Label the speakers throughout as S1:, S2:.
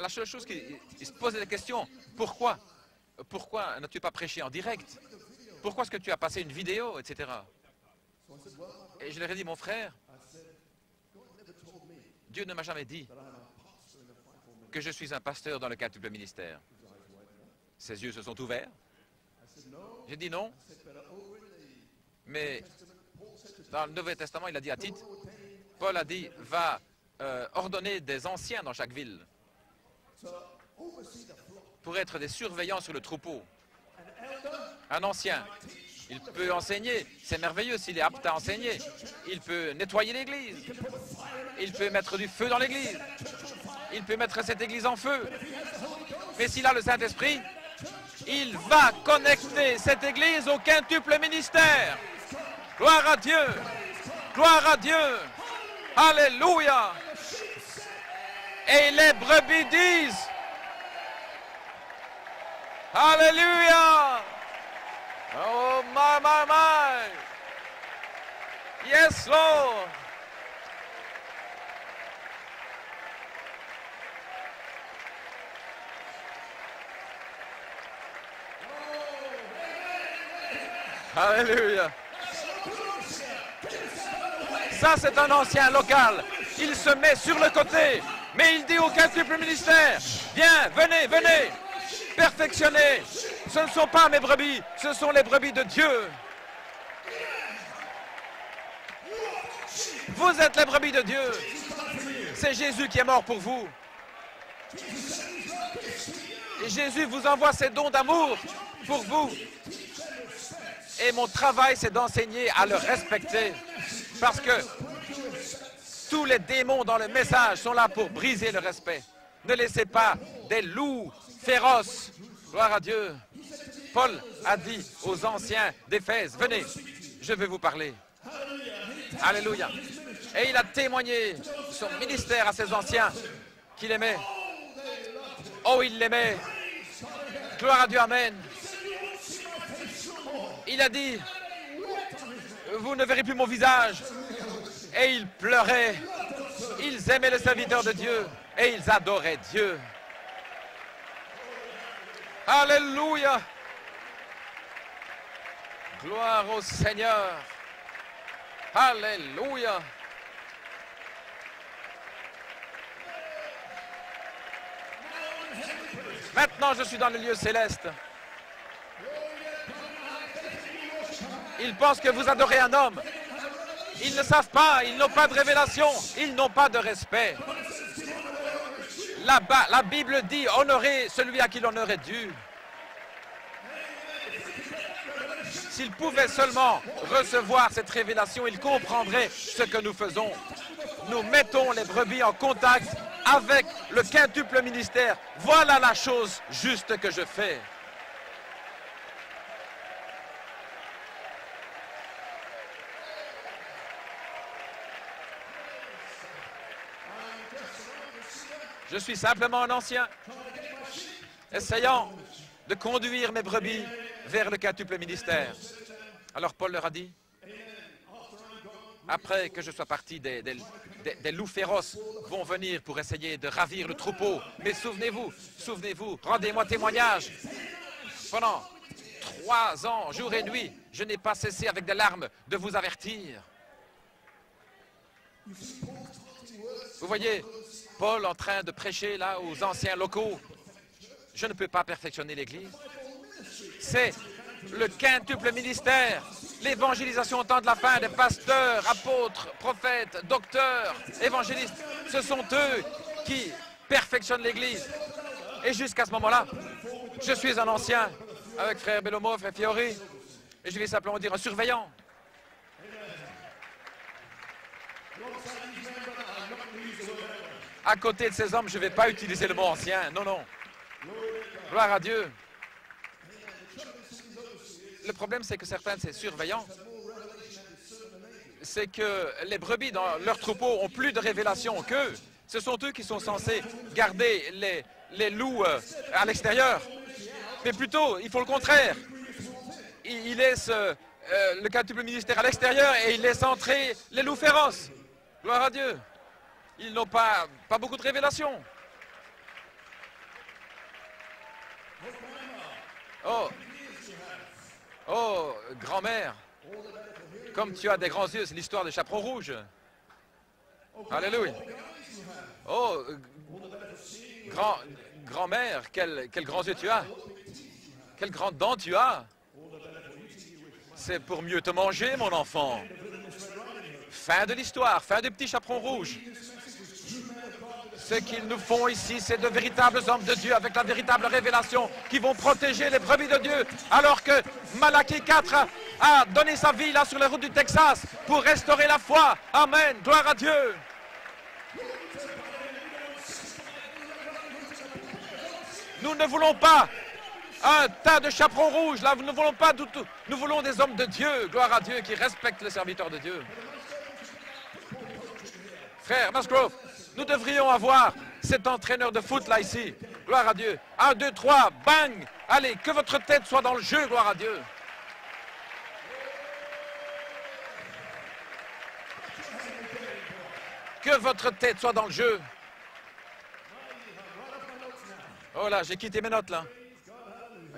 S1: la, seule chose qui se posait la question, pourquoi Pourquoi n'as-tu pas prêché en direct? Pourquoi est-ce que tu as passé une vidéo, etc. Et je leur ai dit, mon frère, Dieu ne m'a jamais dit que je suis un pasteur dans le quintuple ministère. Ses yeux se sont ouverts. J'ai dit non. Mais dans le Nouveau Testament, il a dit à Tite, Paul a dit, va euh, ordonner des anciens dans chaque ville pour être des surveillants sur le troupeau. Un ancien, il peut enseigner, c'est merveilleux s'il est apte à enseigner. Il peut nettoyer l'église. Il peut mettre du feu dans l'église. Il peut mettre cette église en feu. Mais s'il a le Saint-Esprit, il va connecter cette église au quintuple ministère. Gloire à Dieu. Gloire à Dieu. Alléluia. Et les brebis disent, Alléluia. Oh, my, my, my. Yes, Lord. Alléluia. Ça, c'est un ancien local. Il se met sur le côté, mais il dit au quintuple ministère, viens, venez, venez, perfectionnez. Ce ne sont pas mes brebis, ce sont les brebis de Dieu. Vous êtes les brebis de Dieu. C'est Jésus qui est mort pour vous. Et Jésus vous envoie ses dons d'amour pour vous. Et mon travail, c'est d'enseigner à le respecter. Parce que tous les démons dans le message sont là pour briser le respect. Ne laissez pas des loups féroces. Gloire à Dieu. Paul a dit aux anciens d'Éphèse, venez, je vais vous parler. Alléluia. Et il a témoigné son ministère à ses anciens qu'il aimait. Oh, il l'aimait. Gloire à Dieu, Amen. Il a dit, vous ne verrez plus mon visage. Et ils pleuraient. Ils aimaient le serviteur de Dieu et ils adoraient Dieu. Alléluia. Gloire au Seigneur. Alléluia. Maintenant, je suis dans le lieu céleste. Ils pensent que vous adorez un homme. Ils ne savent pas, ils n'ont pas de révélation, ils n'ont pas de respect. La Bible dit honorer celui à qui l'honneur est dû. S'ils pouvaient seulement recevoir cette révélation, ils comprendraient ce que nous faisons. Nous mettons les brebis en contact avec le quintuple ministère. Voilà la chose juste que je fais. Je suis simplement un ancien, essayant de conduire mes brebis vers le quintuple ministère. Alors Paul leur a dit, après que je sois parti, des, loups féroces vont venir pour essayer de ravir le troupeau. Mais souvenez-vous, souvenez-vous, rendez-moi témoignage. Pendant trois ans, jour et nuit, je n'ai pas cessé avec des larmes de vous avertir. Vous voyez, Paul en train de prêcher là aux anciens locaux. Je ne peux pas perfectionner l'Église. C'est le quintuple ministère, l'évangélisation au temps de la fin des pasteurs, apôtres, prophètes, docteurs, évangélistes. Ce sont eux qui perfectionnent l'Église. Et jusqu'à ce moment-là, je suis un ancien avec frère Bellomo, frère Fiori, et je vais simplement dire un surveillant. À côté de ces hommes, je ne vais pas utiliser le mot ancien. Non, non. Gloire à Dieu. Le problème, c'est que certains de ces surveillants, c'est que les brebis dans leur troupeau ont plus de révélation qu'eux. Ce sont eux qui sont censés garder les, loups euh, à l'extérieur. Mais plutôt, il faut le contraire. Il, il laisse euh, euh, le ministère à l'extérieur et il laisse entrer les loups féroces. Gloire à Dieu. Ils n'ont pas, beaucoup de révélations. Oh, oh, grand-mère, comme tu as des grands yeux, c'est l'histoire des chaperons rouges. Alléluia. Oh, grand, grand-mère, quel, quel grands yeux tu as. Quelles grandes dents tu as. C'est pour mieux te manger, mon enfant. Fin de l'histoire, fin des petits chaperons rouges. Ce qu'ils nous font ici, c'est de véritables hommes de Dieu avec la véritable révélation qui vont protéger les brebis de Dieu. Alors que Malachi 4 a donné sa vie là sur les routes du Texas pour restaurer la foi. Amen. Gloire à Dieu. Nous ne voulons pas un tas de chaperons rouges. Là, nous ne voulons pas du tout. Nous voulons des hommes de Dieu. Gloire à Dieu qui respectent les serviteurs de Dieu. Frère Musgrove, nous devrions avoir cet entraîneur de foot là ici. Gloire à Dieu. Un, deux, trois, bang Allez, que votre tête soit dans le jeu, gloire à Dieu. Que votre tête soit dans le jeu. Oh là, j'ai quitté mes notes là.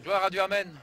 S1: Gloire à Dieu, Amen.